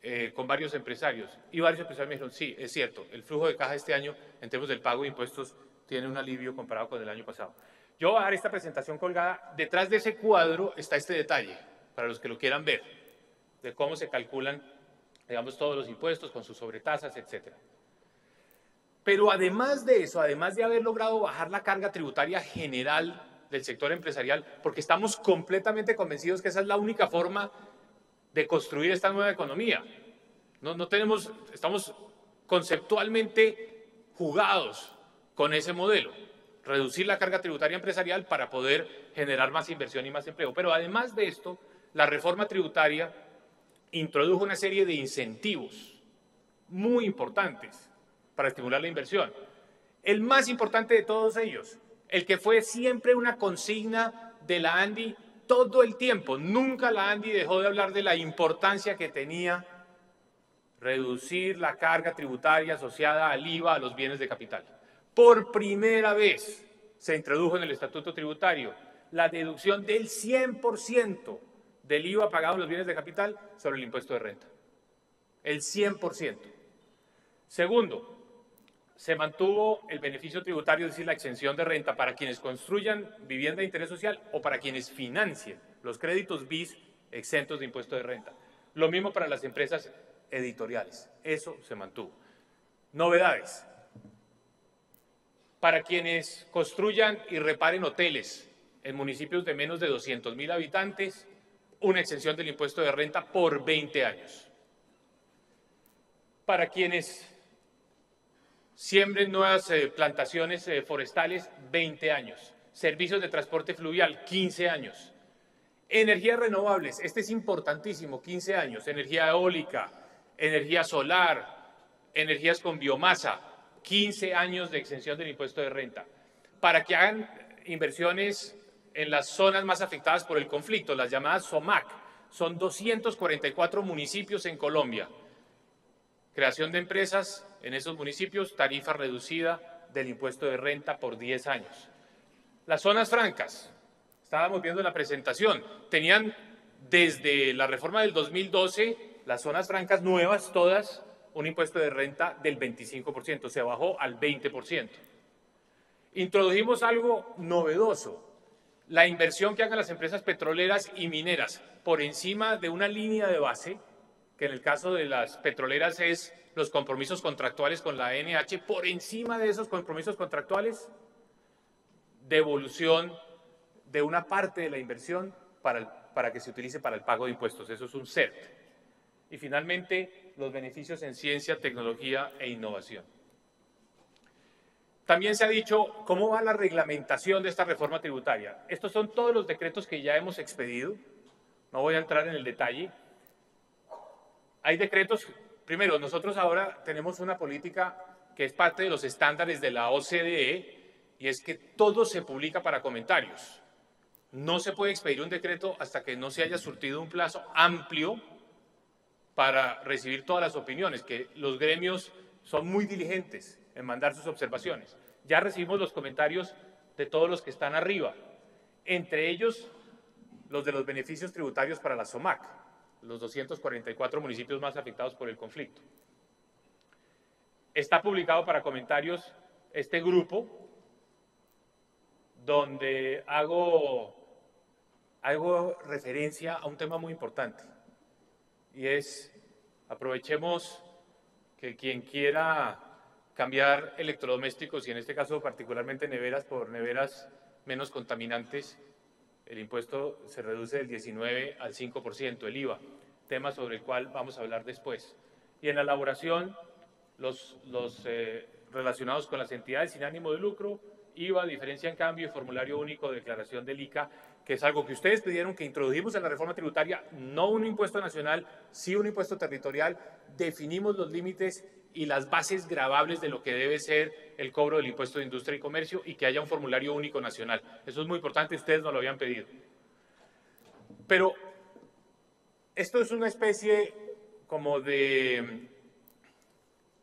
eh, con varios empresarios y varios empresarios me dijeron, sí, es cierto, el flujo de caja este año en términos del pago de impuestos tiene un alivio comparado con el año pasado. Yo voy a dar esta presentación colgada. Detrás de ese cuadro está este detalle, para los que lo quieran ver, de cómo se calculan, digamos, todos los impuestos con sus sobretasas, etc. Pero además de eso, además de haber logrado bajar la carga tributaria general del sector empresarial, porque estamos completamente convencidos que esa es la única forma de construir esta nueva economía. No, no tenemos, estamos conceptualmente jugados con ese modelo reducir la carga tributaria empresarial para poder generar más inversión y más empleo. Pero además de esto, la reforma tributaria introdujo una serie de incentivos muy importantes para estimular la inversión. El más importante de todos ellos, el que fue siempre una consigna de la ANDI todo el tiempo, nunca la ANDI dejó de hablar de la importancia que tenía reducir la carga tributaria asociada al IVA a los bienes de capital. Por primera vez se introdujo en el Estatuto Tributario la deducción del 100% del IVA pagado en los bienes de capital sobre el impuesto de renta. El 100%. Segundo, se mantuvo el beneficio tributario, es decir, la exención de renta para quienes construyan vivienda de interés social o para quienes financien los créditos BIS exentos de impuesto de renta. Lo mismo para las empresas editoriales. Eso se mantuvo. Novedades para quienes construyan y reparen hoteles en municipios de menos de 200 mil habitantes, una exención del impuesto de renta por 20 años. Para quienes siembren nuevas eh, plantaciones eh, forestales, 20 años. Servicios de transporte fluvial, 15 años. Energías renovables, este es importantísimo, 15 años. Energía eólica, energía solar, energías con biomasa, 15 años de exención del impuesto de renta, para que hagan inversiones en las zonas más afectadas por el conflicto, las llamadas SOMAC. Son 244 municipios en Colombia. Creación de empresas en esos municipios, tarifa reducida del impuesto de renta por 10 años. Las zonas francas, estábamos viendo en la presentación, tenían desde la reforma del 2012 las zonas francas nuevas todas un impuesto de renta del 25%, se bajó al 20%. Introdujimos algo novedoso, la inversión que hagan las empresas petroleras y mineras por encima de una línea de base, que en el caso de las petroleras es los compromisos contractuales con la NH, por encima de esos compromisos contractuales, devolución de una parte de la inversión para, para que se utilice para el pago de impuestos. Eso es un CERT. Y finalmente, los beneficios en ciencia, tecnología e innovación. También se ha dicho cómo va la reglamentación de esta reforma tributaria. Estos son todos los decretos que ya hemos expedido. No voy a entrar en el detalle. Hay decretos, primero, nosotros ahora tenemos una política que es parte de los estándares de la OCDE y es que todo se publica para comentarios. No se puede expedir un decreto hasta que no se haya surtido un plazo amplio para recibir todas las opiniones, que los gremios son muy diligentes en mandar sus observaciones. Ya recibimos los comentarios de todos los que están arriba, entre ellos los de los beneficios tributarios para la SOMAC, los 244 municipios más afectados por el conflicto. Está publicado para comentarios este grupo, donde hago hago referencia a un tema muy importante y es aprovechemos que quien quiera cambiar electrodomésticos y en este caso particularmente neveras por neveras menos contaminantes, el impuesto se reduce del 19 al 5%, el IVA, tema sobre el cual vamos a hablar después. Y en la elaboración, los, los eh, relacionados con las entidades sin ánimo de lucro, IVA, diferencia en cambio y formulario único de declaración del ICA, que es algo que ustedes pidieron que introdujimos en la reforma tributaria, no un impuesto nacional, sí un impuesto territorial, definimos los límites y las bases grabables de lo que debe ser el cobro del impuesto de industria y comercio y que haya un formulario único nacional. Eso es muy importante, ustedes nos lo habían pedido. Pero esto es una especie como de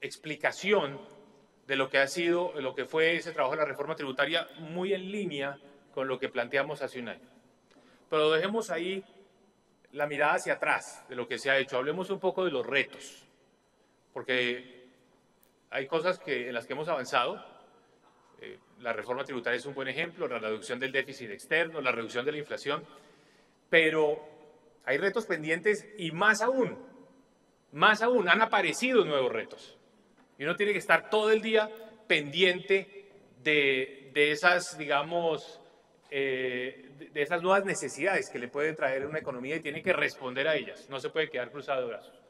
explicación de lo que ha sido, lo que fue ese trabajo de la reforma tributaria, muy en línea con lo que planteamos hace un año. Pero dejemos ahí la mirada hacia atrás de lo que se ha hecho. Hablemos un poco de los retos, porque hay cosas que, en las que hemos avanzado. Eh, la reforma tributaria es un buen ejemplo, la reducción del déficit externo, la reducción de la inflación, pero hay retos pendientes y más aún, más aún, han aparecido nuevos retos. Y uno tiene que estar todo el día pendiente de, esas, digamos, eh, de esas nuevas necesidades que le puede traer una economía y tiene que responder a ellas. No se puede quedar cruzado de brazos.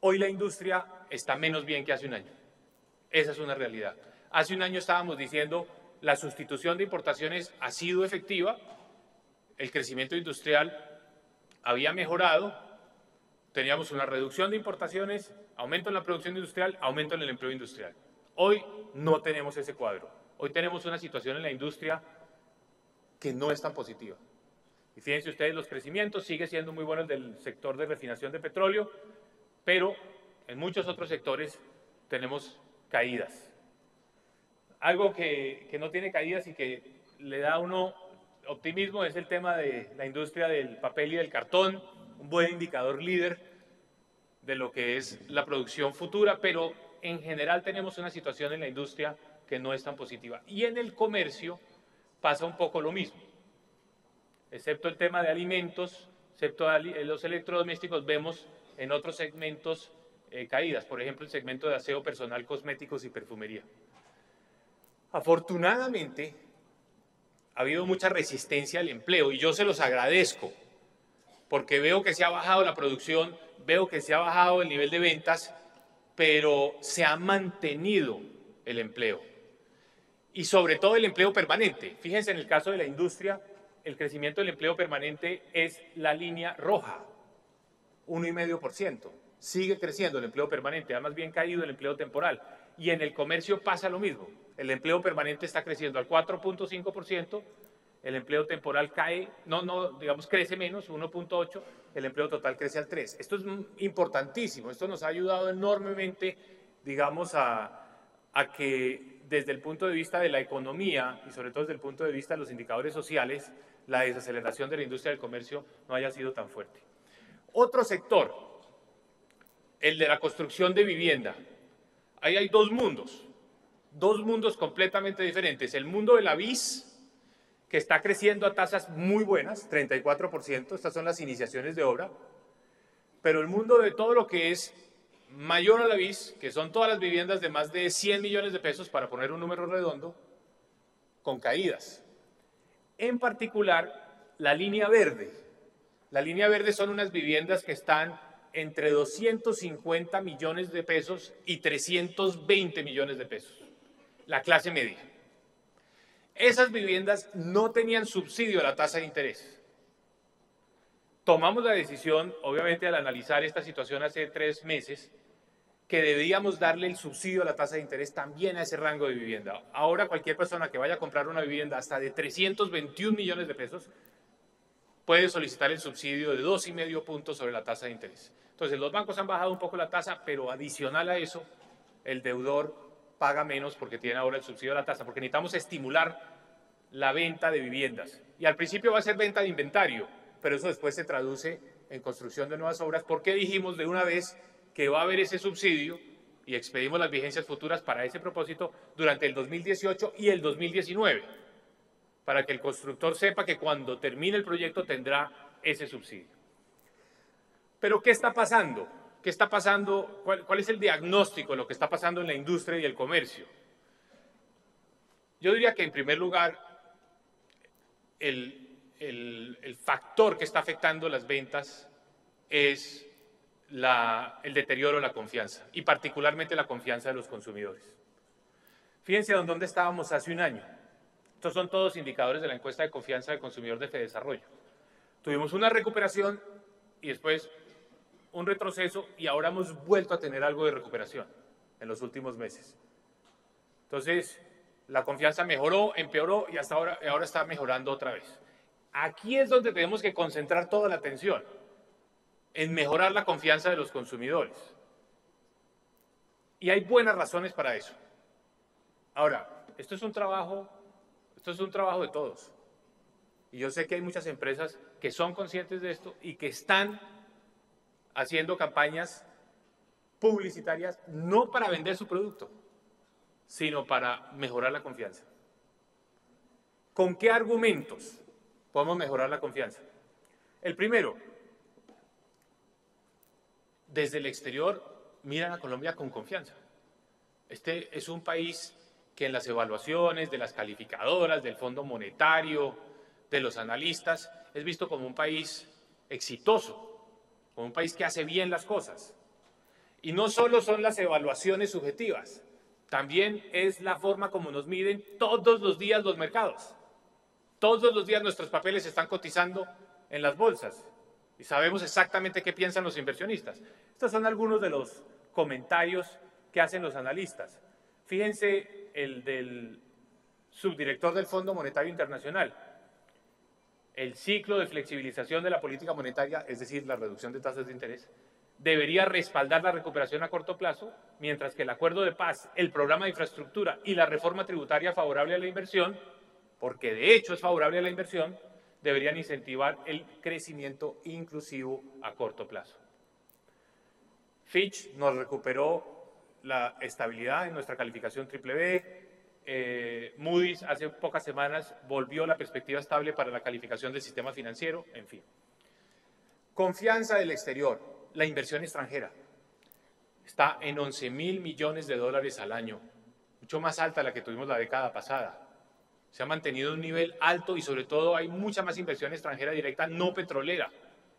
Hoy la industria está menos bien que hace un año. Esa es una realidad. Hace un año estábamos diciendo la sustitución de importaciones ha sido efectiva, el crecimiento industrial había mejorado, teníamos una reducción de importaciones aumento en la producción industrial, aumento en el empleo industrial. Hoy no tenemos ese cuadro. Hoy tenemos una situación en la industria que no es tan positiva. Y fíjense ustedes, los crecimientos sigue siendo muy buenos del sector de refinación de petróleo, pero en muchos otros sectores tenemos caídas. Algo que, que no tiene caídas y que le da a uno optimismo es el tema de la industria del papel y del cartón, un buen indicador líder de lo que es la producción futura, pero en general tenemos una situación en la industria que no es tan positiva. Y en el comercio pasa un poco lo mismo. Excepto el tema de alimentos, excepto los electrodomésticos, vemos en otros segmentos eh, caídas, por ejemplo el segmento de aseo personal, cosméticos y perfumería. Afortunadamente, ha habido mucha resistencia al empleo y yo se los agradezco, porque veo que se ha bajado la producción veo que se ha bajado el nivel de ventas, pero se ha mantenido el empleo. Y sobre todo el empleo permanente. Fíjense en el caso de la industria, el crecimiento del empleo permanente es la línea roja, 1,5%. Sigue creciendo el empleo permanente, ha más bien caído el empleo temporal. Y en el comercio pasa lo mismo. El empleo permanente está creciendo al 4.5%, el empleo temporal cae, no, no, digamos, crece menos, 1.8, el empleo total crece al 3. Esto es importantísimo, esto nos ha ayudado enormemente, digamos, a, a que desde el punto de vista de la economía y sobre todo desde el punto de vista de los indicadores sociales, la desaceleración de la industria del comercio no haya sido tan fuerte. Otro sector, el de la construcción de vivienda. Ahí hay dos mundos, dos mundos completamente diferentes. El mundo de la BIS, que está creciendo a tasas muy buenas, 34%, estas son las iniciaciones de obra, pero el mundo de todo lo que es mayor a la BIS, que son todas las viviendas de más de 100 millones de pesos, para poner un número redondo, con caídas. En particular, la línea verde. La línea verde son unas viviendas que están entre 250 millones de pesos y 320 millones de pesos. La clase media. Esas viviendas no tenían subsidio a la tasa de interés. Tomamos la decisión, obviamente al analizar esta situación hace tres meses, que debíamos darle el subsidio a la tasa de interés también a ese rango de vivienda. Ahora cualquier persona que vaya a comprar una vivienda hasta de 321 millones de pesos puede solicitar el subsidio de dos y medio puntos sobre la tasa de interés. Entonces los bancos han bajado un poco la tasa, pero adicional a eso, el deudor paga menos porque tiene ahora el subsidio de la tasa, porque necesitamos estimular la venta de viviendas. Y al principio va a ser venta de inventario, pero eso después se traduce en construcción de nuevas obras, porque dijimos de una vez que va a haber ese subsidio y expedimos las vigencias futuras para ese propósito durante el 2018 y el 2019. Para que el constructor sepa que cuando termine el proyecto tendrá ese subsidio. Pero ¿qué está pasando? ¿Qué está pasando? ¿Cuál, es el diagnóstico de lo que está pasando en la industria y el comercio? Yo diría que en primer lugar, el, el, el factor que está afectando las ventas es la, el deterioro de la confianza y particularmente la confianza de los consumidores. Fíjense dónde estábamos hace un año. Estos son todos indicadores de la encuesta de confianza del consumidor de Fedesarrollo. Tuvimos una recuperación y después un retroceso y ahora hemos vuelto a tener algo de recuperación en los últimos meses. Entonces, la confianza mejoró, empeoró y hasta ahora, ahora está mejorando otra vez. Aquí es donde tenemos que concentrar toda la atención, en mejorar la confianza de los consumidores. Y hay buenas razones para eso. Ahora, esto es un trabajo, esto es un trabajo de todos. Y yo sé que hay muchas empresas que son conscientes de esto y que están haciendo campañas publicitarias no para vender su producto, sino para mejorar la confianza. ¿Con qué argumentos podemos mejorar la confianza? El primero, desde el exterior miran a Colombia con confianza. Este es un país que en las evaluaciones de las calificadoras, del Fondo Monetario, de los analistas, es visto como un país exitoso, como un país que hace bien las cosas. Y no solo son las evaluaciones subjetivas, también es la forma como nos miden todos los días los mercados. Todos los días nuestros papeles están cotizando en las bolsas y sabemos exactamente qué piensan los inversionistas. Estos son algunos de los comentarios que hacen los analistas. Fíjense el del subdirector del Fondo Monetario Internacional. El ciclo de flexibilización de la política monetaria, es decir, la reducción de tasas de interés, debería respaldar la recuperación a corto plazo, mientras que el acuerdo de paz, el programa de infraestructura y la reforma tributaria favorable a la inversión, porque de hecho es favorable a la inversión, deberían incentivar el crecimiento inclusivo a corto plazo. Fitch nos recuperó la estabilidad en nuestra calificación triple B. Eh, Moody's hace pocas semanas volvió la perspectiva estable para la calificación del sistema financiero, en fin. Confianza del exterior, la inversión extranjera. Está en 11 mil millones de dólares al año, mucho más alta la que tuvimos la década pasada. Se ha mantenido un nivel alto y sobre todo hay mucha más inversión extranjera directa no petrolera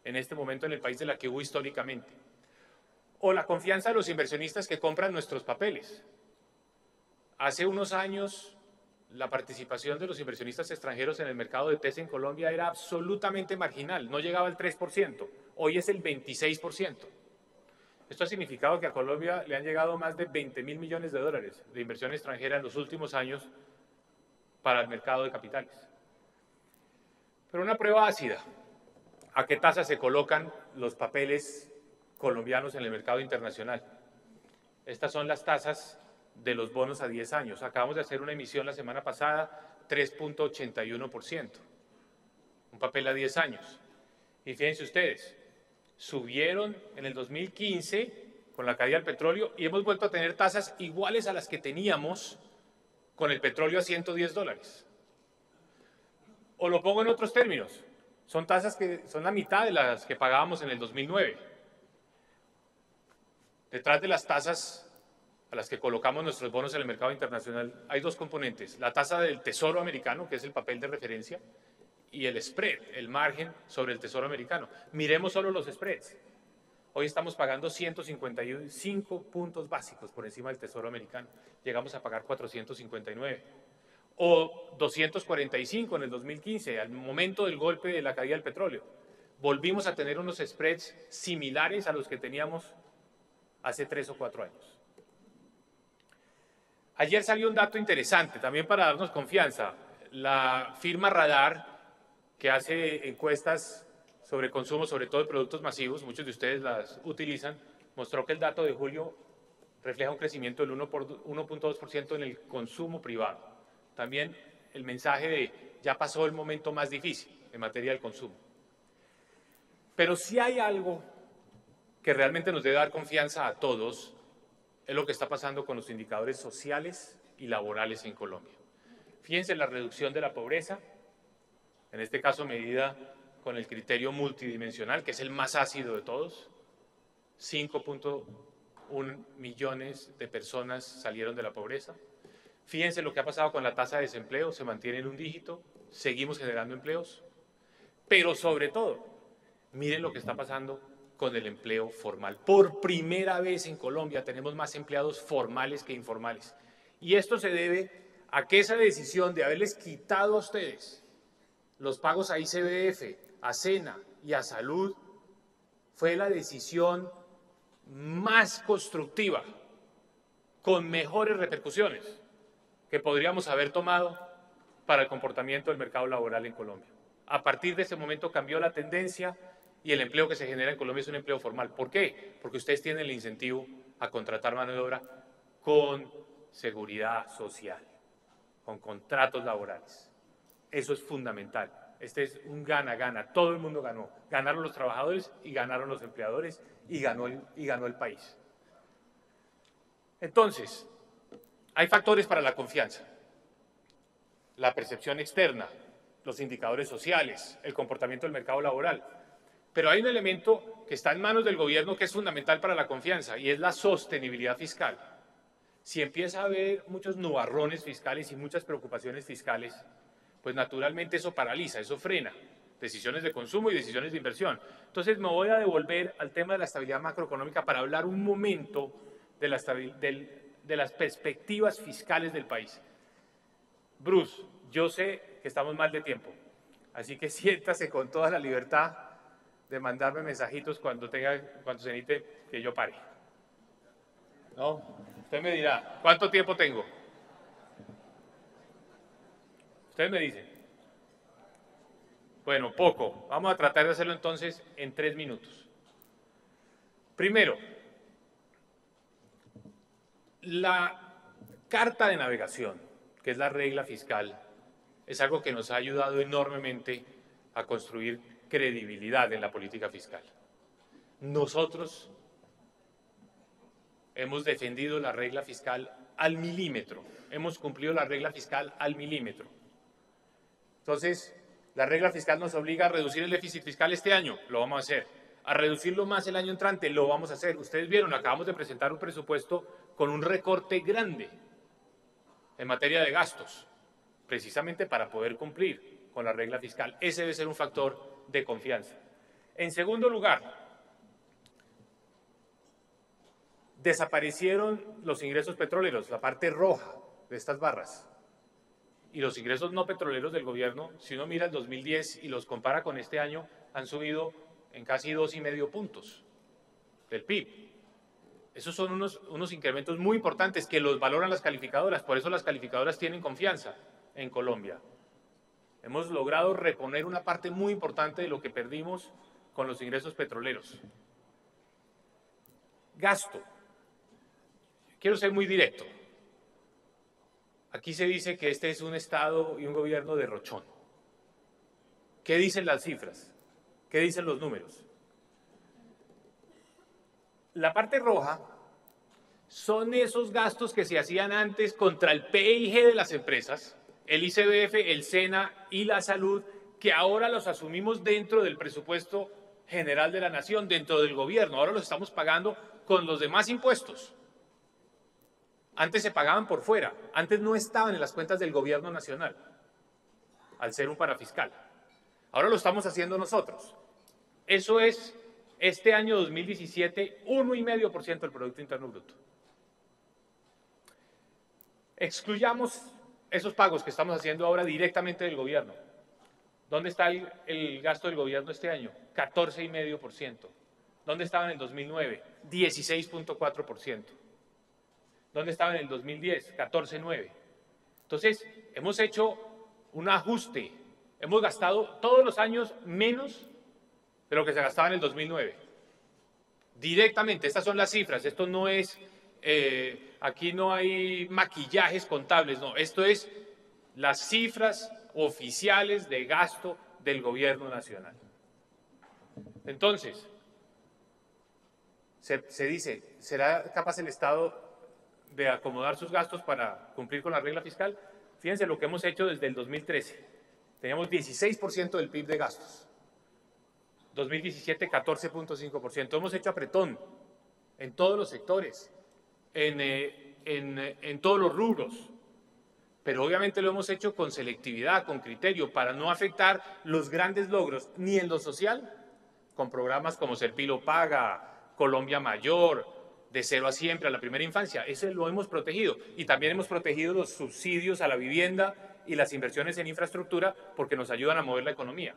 en este momento en el país de la que hubo históricamente o la confianza de los inversionistas que compran nuestros papeles. Hace unos años, la participación de los inversionistas extranjeros en el mercado de TES en Colombia era absolutamente marginal, no llegaba al 3%, hoy es el 26%. Esto ha significado que a Colombia le han llegado más de 20 mil millones de dólares de inversión extranjera en los últimos años para el mercado de capitales. Pero una prueba ácida, ¿a qué tasa se colocan los papeles colombianos en el mercado internacional. Estas son las tasas de los bonos a 10 años. Acabamos de hacer una emisión la semana pasada, 3.81%. Un papel a 10 años. Y fíjense ustedes, subieron en el 2015 con la caída del petróleo y hemos vuelto a tener tasas iguales a las que teníamos con el petróleo a 110 dólares. O lo pongo en otros términos, son tasas que son la mitad de las que pagábamos en el 2009. Detrás de las tasas a las que colocamos nuestros bonos en el mercado internacional hay dos componentes. La tasa del Tesoro americano, que es el papel de referencia, y el spread, el margen sobre el Tesoro americano. Miremos solo los spreads. Hoy estamos pagando 155 puntos básicos por encima del Tesoro americano. Llegamos a pagar 459. O 245 en el 2015, al momento del golpe de la caída del petróleo. Volvimos a tener unos spreads similares a los que teníamos hace tres o cuatro años. Ayer salió un dato interesante, también para darnos confianza. La firma Radar, que hace encuestas sobre consumo, sobre todo de productos masivos, muchos de ustedes las utilizan, mostró que el dato de julio refleja un crecimiento del 1.2% en el consumo privado. También el mensaje de ya pasó el momento más difícil en materia del consumo. Pero si hay algo que realmente nos debe dar confianza a todos es lo que está pasando con los indicadores sociales y laborales en Colombia. Fíjense la reducción de la pobreza, en este caso medida con el criterio multidimensional, que es el más ácido de todos. 5.1 millones de personas salieron de la pobreza. Fíjense lo que ha pasado con la tasa de desempleo, se mantiene en un dígito, seguimos generando empleos, pero sobre todo, miren lo que está pasando con el empleo formal. Por primera vez en Colombia tenemos más empleados formales que informales. Y esto se debe a que esa decisión de haberles quitado a ustedes los pagos a ICBF, a SENA y a Salud fue la decisión más constructiva, con mejores repercusiones que podríamos haber tomado para el comportamiento del mercado laboral en Colombia. A partir de ese momento cambió la tendencia y el empleo que se genera en Colombia es un empleo formal. ¿Por qué? Porque ustedes tienen el incentivo a contratar mano de obra con seguridad social, con contratos laborales. Eso es fundamental. Este es un gana-gana. Todo el mundo ganó. Ganaron los trabajadores y ganaron los empleadores y ganó el, y ganó el país. Entonces, hay factores para la confianza. La percepción externa, los indicadores sociales, el comportamiento del mercado laboral. Pero hay un elemento que está en manos del gobierno que es fundamental para la confianza y es la sostenibilidad fiscal. Si empieza a haber muchos nubarrones fiscales y muchas preocupaciones fiscales, pues naturalmente eso paraliza, eso frena decisiones de consumo y decisiones de inversión. Entonces me voy a devolver al tema de la estabilidad macroeconómica para hablar un momento de, la de las perspectivas fiscales del país. Bruce, yo sé que estamos mal de tiempo, así que [LAUGHS] siéntase con toda la libertad de mandarme mensajitos cuando tenga, cuando se necesite que yo pare. ¿No? Usted me dirá, ¿cuánto tiempo tengo? Usted me dice. Bueno, poco. Vamos a tratar de hacerlo entonces en tres minutos. Primero, la carta de navegación, que es la regla fiscal, es algo que nos ha ayudado enormemente a construir credibilidad en la política fiscal. Nosotros hemos defendido la regla fiscal al milímetro, hemos cumplido la regla fiscal al milímetro. Entonces, la regla fiscal nos obliga a reducir el déficit fiscal este año, lo vamos a hacer. A reducirlo más el año entrante, lo vamos a hacer. Ustedes vieron, acabamos de presentar un presupuesto con un recorte grande en materia de gastos, precisamente para poder cumplir con la regla fiscal. Ese debe ser un factor de confianza. En segundo lugar, desaparecieron los ingresos petroleros, la parte roja de estas barras y los ingresos no petroleros del gobierno, si uno mira el 2010 y los compara con este año, han subido en casi dos y medio puntos del PIB. Esos son unos, incrementos muy importantes que los valoran las calificadoras, por eso las calificadoras tienen confianza en Colombia. Hemos logrado reponer una parte muy importante de lo que perdimos con los ingresos petroleros. Gasto. Quiero ser muy directo. Aquí se dice que este es un Estado y un gobierno de rochón. ¿Qué dicen las cifras? ¿Qué dicen los números? La parte roja son esos gastos que se hacían antes contra el PIG de las empresas, el ICBF, el SENA y la salud, que ahora los asumimos dentro del presupuesto general de la nación, dentro del gobierno. Ahora los estamos pagando con los demás impuestos. Antes se pagaban por fuera, antes no estaban en las cuentas del gobierno nacional, al ser un parafiscal. Ahora lo estamos haciendo nosotros. Eso es, este año 2017, 1,5% del Producto Interno Bruto. Excluyamos esos pagos que estamos haciendo ahora directamente del gobierno. ¿Dónde está el, gasto del gobierno este año? 14,5%. ¿Dónde estaba en el 2009? 16,4%. ¿Dónde estaba en el 2010? 14.9. Entonces, hemos hecho un ajuste. Hemos gastado todos los años menos de lo que se gastaba en el 2009. Directamente, estas son las cifras. Esto no es, eh, aquí no hay maquillajes contables, no. Esto es las cifras oficiales de gasto del gobierno nacional. Entonces, se, se dice, ¿será capaz el Estado de acomodar sus gastos para cumplir con la regla fiscal, fíjense lo que hemos hecho desde el 2013. teníamos 16% del PIB de gastos. 2017, 14.5%. Hemos hecho apretón en todos los sectores, en, eh, en, en todos los rubros, pero obviamente lo hemos hecho con selectividad, con criterio, para no afectar los grandes logros, ni en lo social, con programas como Serpilo Paga, Colombia Mayor, de cero a siempre, a la primera infancia. Ese lo hemos protegido. Y también hemos protegido los subsidios a la vivienda y las inversiones en infraestructura porque nos ayudan a mover la economía.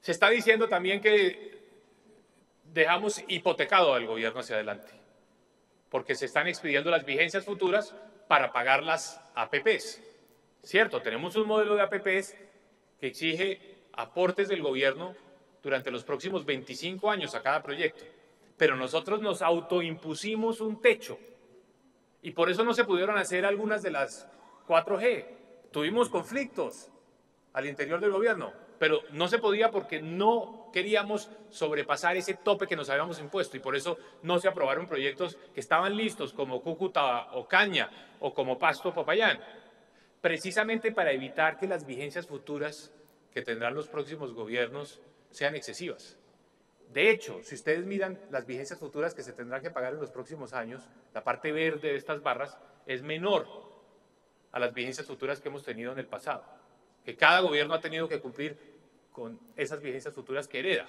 Se está diciendo también que dejamos hipotecado al gobierno hacia adelante, porque se están expidiendo las vigencias futuras para pagar las APPs. Cierto, tenemos un modelo de APPs que exige aportes del gobierno durante los próximos 25 años a cada proyecto, pero nosotros nos autoimpusimos un techo y por eso no se pudieron hacer algunas de las 4G. Tuvimos conflictos al interior del gobierno, pero no se podía porque no queríamos sobrepasar ese tope que nos habíamos impuesto y por eso no se aprobaron proyectos que estaban listos como Cúcuta o Caña o como Pasto Popayán, precisamente para evitar que las vigencias futuras que tendrán los próximos gobiernos sean excesivas. De hecho, si ustedes miran las vigencias futuras que se tendrán que pagar en los próximos años, la parte verde de estas barras es menor a las vigencias futuras que hemos tenido en el pasado que cada gobierno ha tenido que cumplir con esas vigencias futuras que hereda.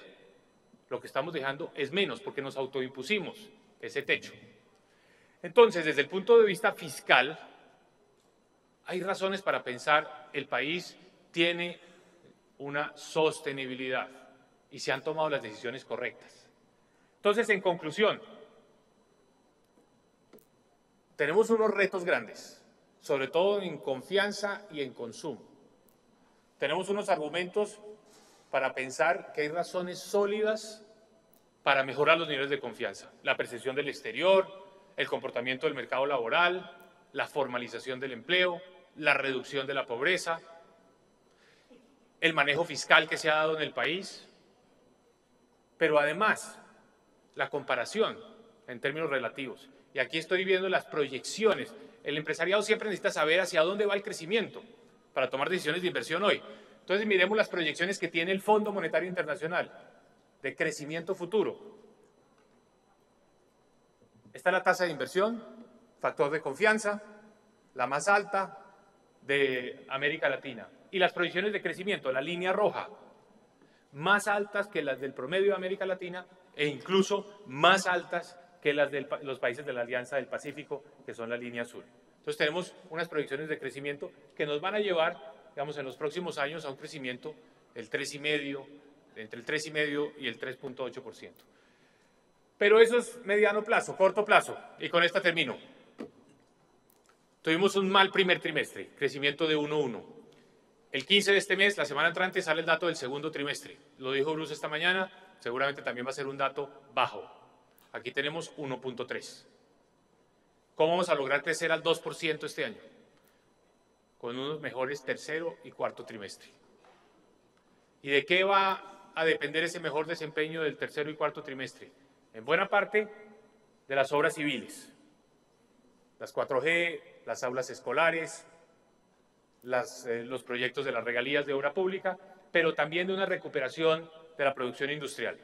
Lo que estamos dejando es menos porque nos autoimpusimos ese techo. Entonces, desde el punto de vista fiscal, hay razones para pensar el país tiene una sostenibilidad y se han tomado las decisiones correctas. Entonces, en conclusión, tenemos unos retos grandes, sobre todo en confianza y en consumo. Tenemos unos argumentos para pensar que hay razones sólidas para mejorar los niveles de confianza. La percepción del exterior, el comportamiento del mercado laboral, la formalización del empleo, la reducción de la pobreza, el manejo fiscal que se ha dado en el país, pero además la comparación en términos relativos. Y aquí estoy viendo las proyecciones. El empresariado siempre necesita saber hacia dónde va el crecimiento para tomar decisiones de inversión hoy. Entonces miremos las proyecciones que tiene el Fondo Monetario Internacional de crecimiento futuro. Esta es la tasa de inversión, factor de confianza, la más alta de América Latina. Y las proyecciones de crecimiento, la línea roja, más altas que las del promedio de América Latina e incluso más altas que las de los países de la Alianza del Pacífico, que son la línea azul. Entonces tenemos unas proyecciones de crecimiento que nos van a llevar, digamos, en los próximos años a un crecimiento del 3,5, entre el 3,5 y el 3.8%. Pero eso es mediano plazo, corto plazo. Y con esta termino. Tuvimos un mal primer trimestre, crecimiento de 1,1. El 15 de este mes, la semana entrante, sale el dato del segundo trimestre. Lo dijo Bruce esta mañana, seguramente también va a ser un dato bajo. Aquí tenemos 1.3. ¿Cómo vamos a lograr crecer al 2% este año? Con unos mejores tercero y cuarto trimestre. ¿Y de qué va a depender ese mejor desempeño del tercero y cuarto trimestre? En buena parte de las obras civiles. Las 4G, las aulas escolares, eh, los proyectos de las regalías de obra pública, pero también de una recuperación de la producción industrial.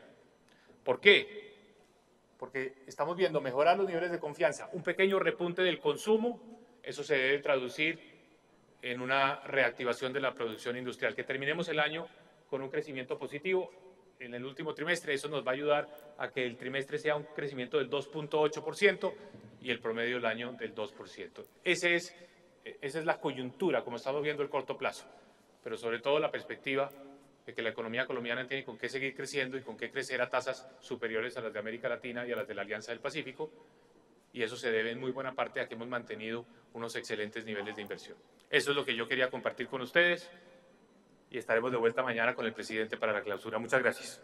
¿Por qué? porque estamos viendo mejorar los niveles de confianza, un pequeño repunte del consumo, eso se debe traducir en una reactivación de la producción industrial. Que terminemos el año con un crecimiento positivo en el último trimestre, eso nos va a ayudar a que el trimestre sea un crecimiento del 2.8% y el promedio del año del 2%. Ese es, esa es la coyuntura, como estamos viendo el corto plazo, pero sobre todo la perspectiva de que la economía colombiana tiene con qué seguir creciendo y con qué crecer a tasas superiores a las de América Latina y a las de la Alianza del Pacífico, y eso se debe en muy buena parte a que hemos mantenido unos excelentes niveles de inversión. Eso es lo que yo quería compartir con ustedes y estaremos de vuelta mañana con el presidente para la clausura. Muchas gracias.